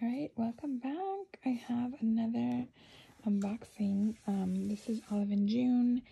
All right, welcome back. I have another unboxing. Um, this is Olive and June.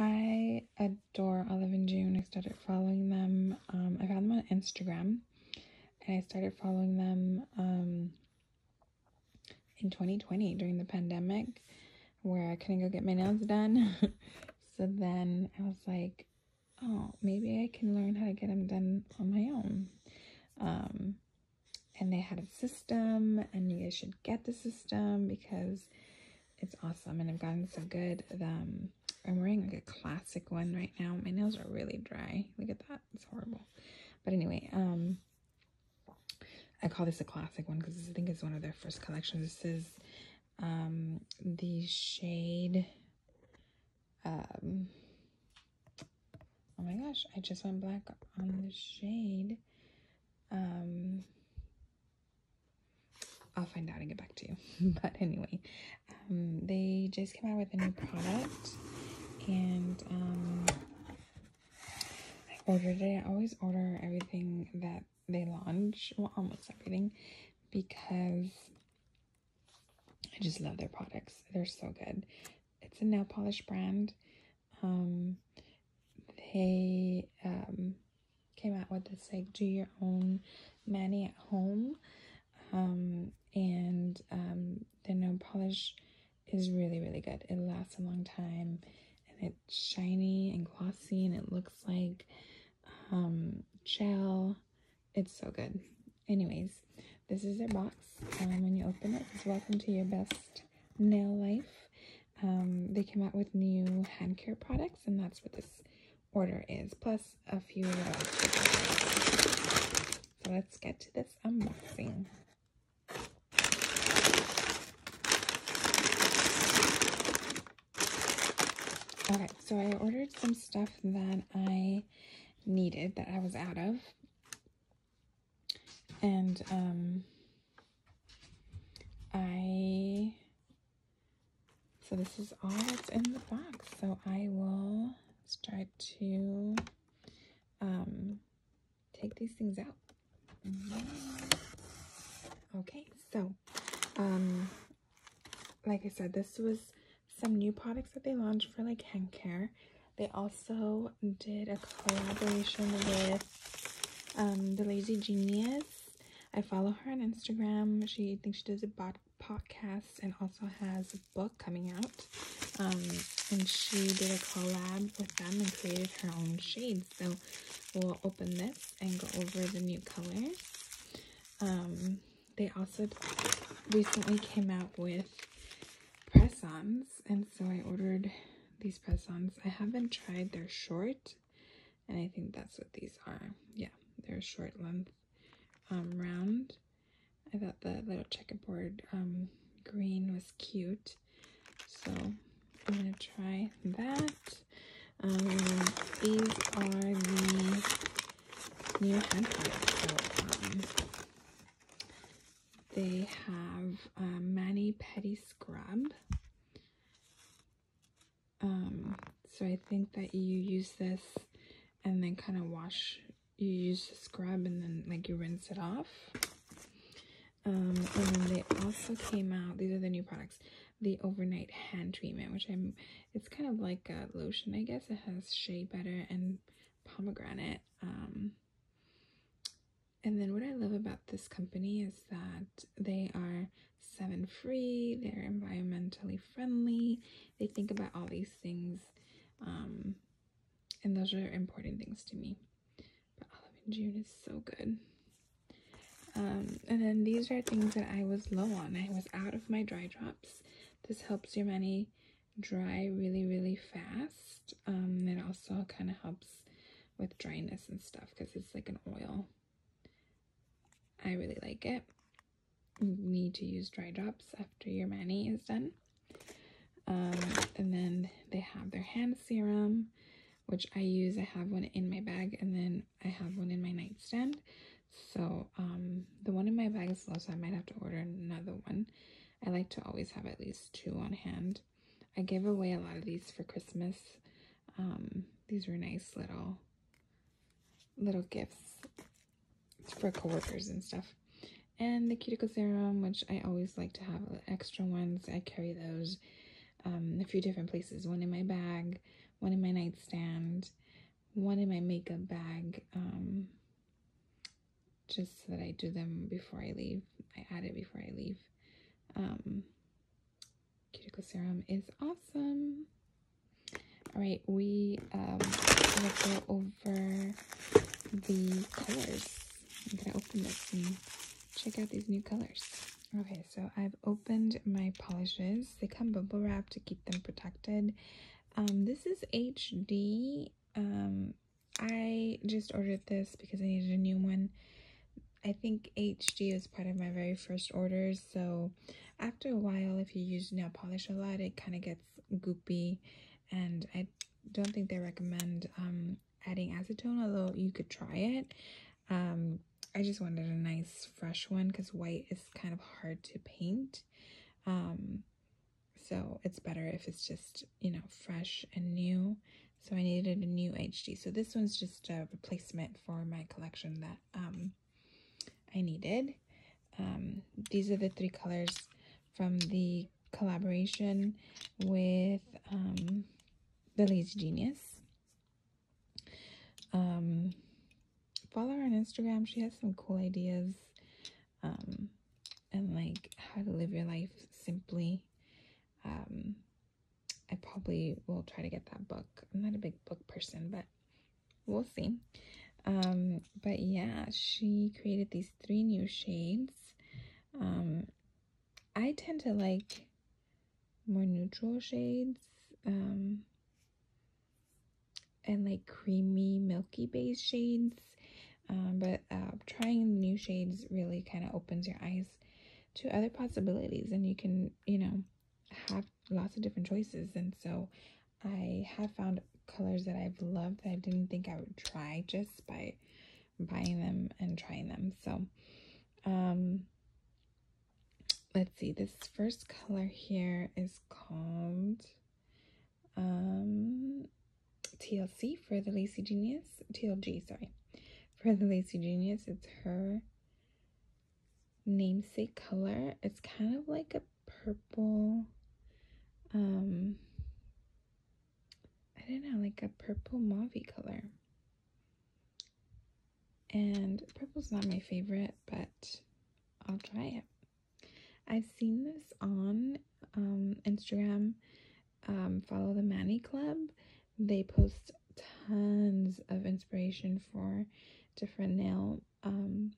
I adore Olive and June. I started following them. Um, I found them on Instagram, and I started following them um, in 2020 during the pandemic, where I couldn't go get my nails done. so then I was like, oh, maybe I can learn how to get them done on my own. Um, and they had a system and you guys should get the system because it's awesome and I've gotten so good. Um, I'm wearing like a classic one right now. My nails are really dry. Look at that. It's horrible. But anyway, um, I call this a classic one because I think it's one of their first collections. This is um, the shade. Um, oh my gosh, I just went black on the shade. Um, I'll find out and get back to you. but anyway, um, they just came out with a new product and um, I ordered it. I always order everything that they launch, well, almost everything, because I just love their products. They're so good. It's a nail polish brand. Um, they um, came out with this like do your own mani at home um, and um, the nail polish is really really good. It lasts a long time and it's shiny and glossy and it looks like um, gel. It's so good. Anyways this is their box. Um, when you open it it's welcome to your best nail life. Um, they came out with new hand care products and that's what this order is plus a few so let's get to this unboxing Okay, so I ordered some stuff that I needed that I was out of. And um I so this is all that's in the box. So I will start to um take these things out. Okay, so um like I said, this was some new products that they launched for like hand care. They also did a collaboration with um, the Lazy Genius. I follow her on Instagram. She thinks she does a podcast and also has a book coming out. Um, and she did a collab with them and created her own shades. So we'll open this and go over the new colors. Um, they also recently came out with and so I ordered these press-ons. I haven't tried their short and I think that's what these are. Yeah, they're short length um, round. I thought the little checkerboard um, green was cute. So I'm to try that. Um, these are the new hand products. So, um, they have a mani pedi scrub um so i think that you use this and then kind of wash you use the scrub and then like you rinse it off. Um and then they also came out these are the new products the overnight hand treatment which i'm it's kind of like a lotion i guess. It has shea butter and pomegranate um and then what I love about this company is that they are seven free, they're environmentally friendly, they think about all these things. Um, and those are important things to me. But Olive and June is so good. Um, and then these are things that I was low on. I was out of my dry drops. This helps your mani dry really, really fast. Um, it also kind of helps with dryness and stuff because it's like an oil. I really like it. You need to use dry drops after your mani is done. Um, and then they have their hand serum, which I use. I have one in my bag and then I have one in my nightstand. So um, the one in my bag is low, so I might have to order another one. I like to always have at least two on hand. I give away a lot of these for Christmas. Um, these were nice little little gifts for coworkers and stuff. and the cuticle serum, which I always like to have extra ones. I carry those um, a few different places. One in my bag, one in my nightstand, one in my makeup bag, um, just so that I do them before I leave. I add it before I leave. Um, cuticle serum is awesome. All right, we um, gonna go over the colors. I'm gonna open this and check out these new colors. Okay, so I've opened my polishes. They come bubble wrap to keep them protected. Um, this is HD. Um, I just ordered this because I needed a new one. I think HD is part of my very first orders. So after a while, if you use nail polish a lot, it kind of gets goopy. And I don't think they recommend um, adding acetone, although you could try it. Um, I just wanted a nice fresh one because white is kind of hard to paint. Um, so it's better if it's just, you know, fresh and new. So I needed a new HD. So this one's just a replacement for my collection that um, I needed. Um, these are the three colors from the collaboration with um, the Lazy Genius. Um, follow her on Instagram. She has some cool ideas um, and like how to live your life simply. Um, I probably will try to get that book. I'm not a big book person, but we'll see. Um, but yeah, she created these three new shades. Um, I tend to like more neutral shades. Um, and like creamy, milky base shades. Um, but uh, trying new shades really kind of opens your eyes to other possibilities, and you can, you know, have lots of different choices. And so I have found colors that I've loved that I didn't think I would try just by buying them and trying them. So, um, let's see, this first color here is called, um, TLC for the Lazy Genius, TLG, sorry, for the Lazy Genius. It's her namesake color. It's kind of like a purple, um, I don't know, like a purple mauve color. And purple's not my favorite, but I'll try it. I've seen this on um, Instagram. Um, follow the Manny Club they post tons of inspiration for different nail um,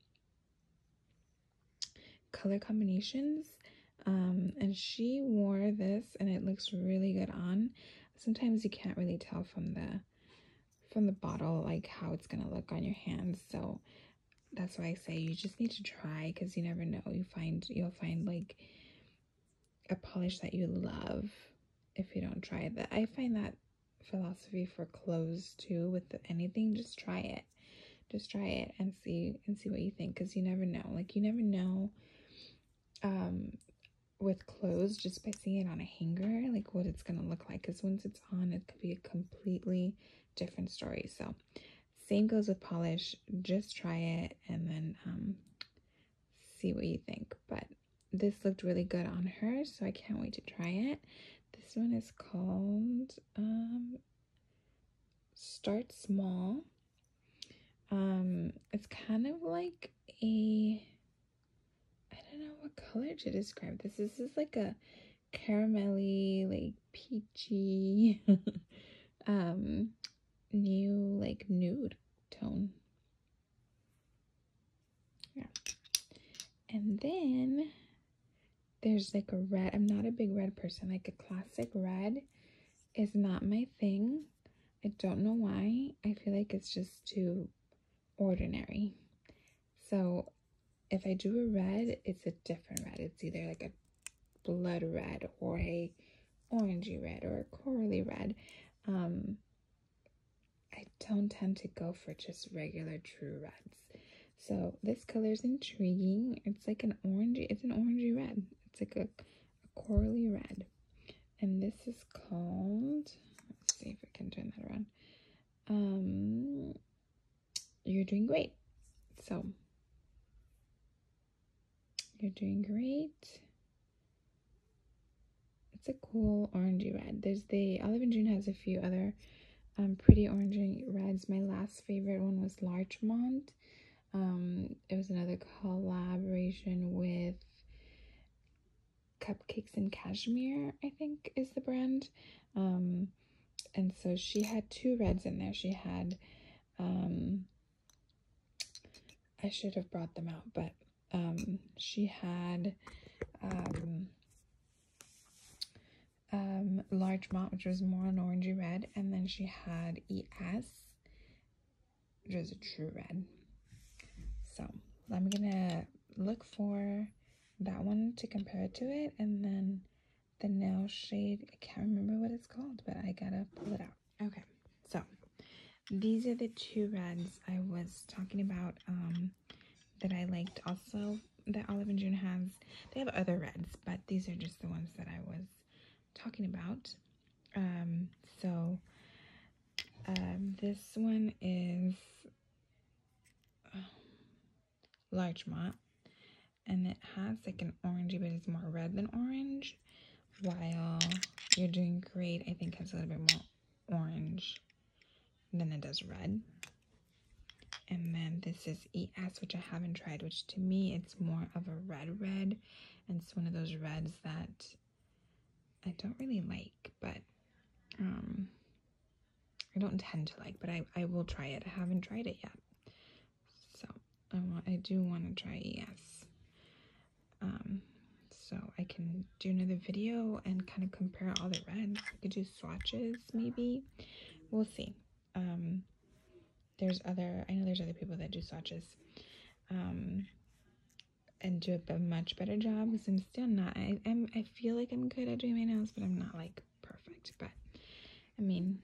color combinations. Um, and she wore this and it looks really good on. Sometimes you can't really tell from the from the bottle like how it's gonna look on your hands. So that's why I say you just need to try because you never know. You find you'll find like a polish that you love if you don't try. That I find that philosophy for clothes too with anything just try it just try it and see and see what you think because you never know like you never know um with clothes just by seeing it on a hanger like what it's gonna look like because once it's on it could be a completely different story. So same goes with polish just try it and then um see what you think. But this looked really good on her so i can't wait to try it. This one is called um, Start Small. Um, it's kind of like a, I don't know what color to describe this. This is like a caramelly, like peachy, um, new like nude tone. Yeah. And then there's like a red. I'm not a big red person. Like a classic red is not my thing. I don't know why. I feel like it's just too ordinary. So if I do a red, it's a different red. It's either like a blood red or a orangey red or a corally red. Um, I don't tend to go for just regular true reds. So this color is intriguing. It's like an orangey, it's an orangey red. It's like a, a corally red. And this is called, let's see if I can turn that around. Um, you're doing great. So You're doing great. It's a cool orangey red. There's the Olive and June has a few other um, pretty orangey reds. My last favorite one was Larchmont. Um, it was another collaboration with Cupcakes and Cashmere, I think is the brand. Um, and so she had two reds in there. She had, um, I should have brought them out, but um, she had um, um, Larchmont, which was more an orangey red, and then she had ES, which was a true red. So I'm gonna look for that one to compare to it, and then the nail shade. I can't remember what it's called, but I gotta pull it out. Okay, so these are the two reds I was talking about um, that I liked. Also, that Olive and June has. They have other reds, but these are just the ones that I was talking about. Um, so um, this one is uh, Larchmont, and it has like an orangey, but it's more red than orange. While you're doing great, I think has a little bit more orange than it does red. And then this is ES, which I haven't tried, which to me it's more of a red red. And it's one of those reds that I don't really like, but um, I don't tend to like, but I, I will try it. I haven't tried it yet. So I want I do want to try ES. Um, so I can do another video and kind of compare all the reds. I could do swatches maybe. We'll see. Um, there's other I know there's other people that do swatches. Um, and do a much better job because I'm still not. I I'm, I feel like I'm good at doing my nails, but I'm not like perfect. But I mean,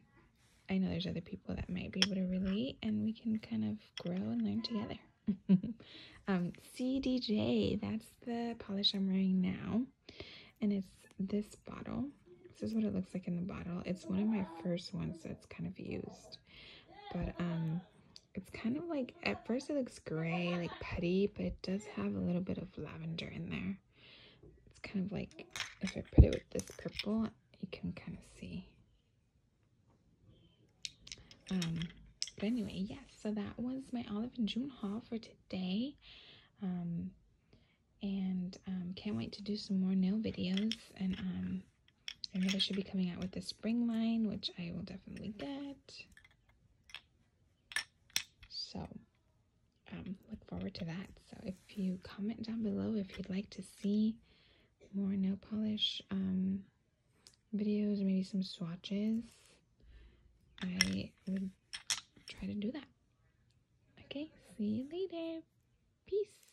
I know there's other people that might be able to relate, and we can kind of grow and learn together. um, CDJ. That's the polish I'm wearing now, and it's this bottle. This is what it looks like in the bottle. It's one of my first ones that's kind of used, but um it's kind of like, at first it looks gray, like putty, but it does have a little bit of lavender in there. It's kind of like, if I put it with this purple, you can kind of see. Um, but anyway, yes, so that was my Olive and June haul for today. Um, and um, can't wait to do some more nail videos. And um, I know they should be coming out with the spring line, which I will definitely get. So um, look forward to that. So if you comment down below if you'd like to see more nail polish um, videos, maybe some swatches, I would try to do that. Okay, see you later. Peace.